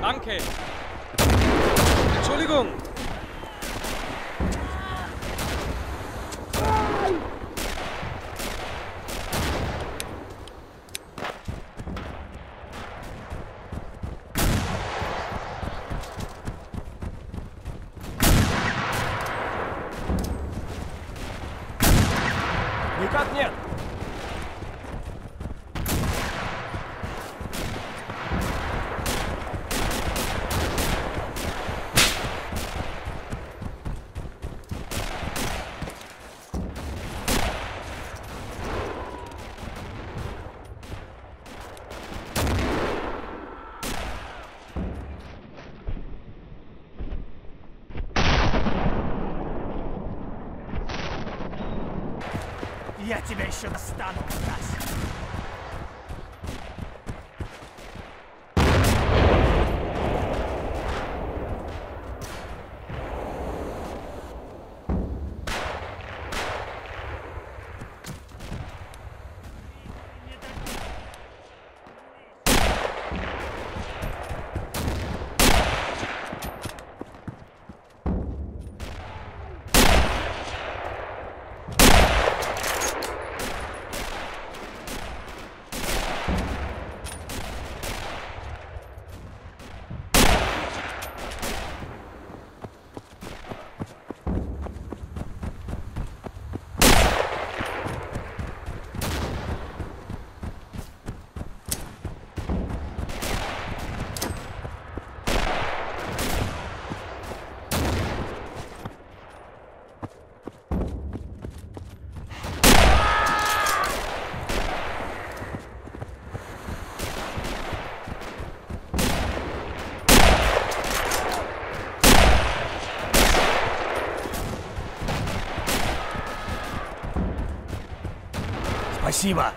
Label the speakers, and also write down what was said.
Speaker 1: Danke. Entschuldigung.
Speaker 2: Я тебя еще достану, мразь! Спасибо.